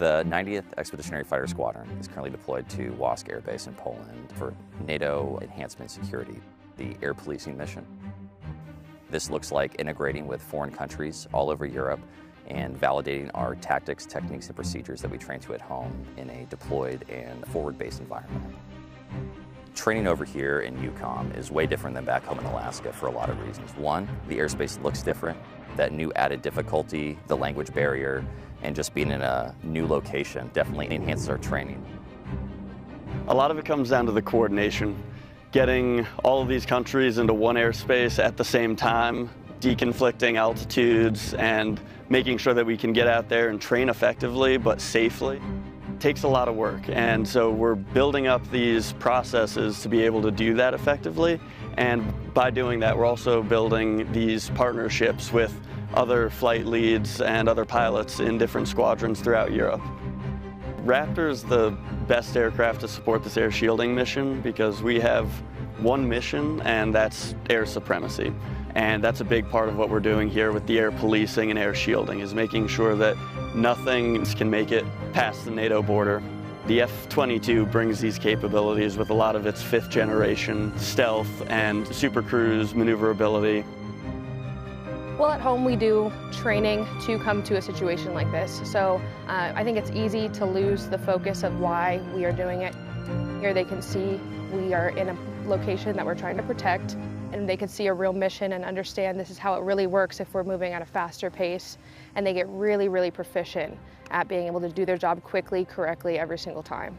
The 90th Expeditionary Fighter Squadron is currently deployed to Łask Air Base in Poland for NATO Enhancement Security, the air policing mission. This looks like integrating with foreign countries all over Europe and validating our tactics, techniques, and procedures that we train to at home in a deployed and forward-based environment. Training over here in EUCOM is way different than back home in Alaska for a lot of reasons. One, the airspace looks different. That new added difficulty, the language barrier, and just being in a new location definitely enhances our training. A lot of it comes down to the coordination. Getting all of these countries into one airspace at the same time, deconflicting altitudes, and making sure that we can get out there and train effectively but safely takes a lot of work. And so we're building up these processes to be able to do that effectively. And by doing that, we're also building these partnerships with other flight leads and other pilots in different squadrons throughout Europe. Raptor is the best aircraft to support this air shielding mission because we have one mission and that's air supremacy. And that's a big part of what we're doing here with the air policing and air shielding is making sure that nothing can make it past the NATO border. The F-22 brings these capabilities with a lot of its fifth generation stealth and super cruise maneuverability. Well, at home we do training to come to a situation like this. So uh, I think it's easy to lose the focus of why we are doing it. Here they can see we are in a location that we're trying to protect and they can see a real mission and understand this is how it really works if we're moving at a faster pace and they get really, really proficient at being able to do their job quickly, correctly every single time.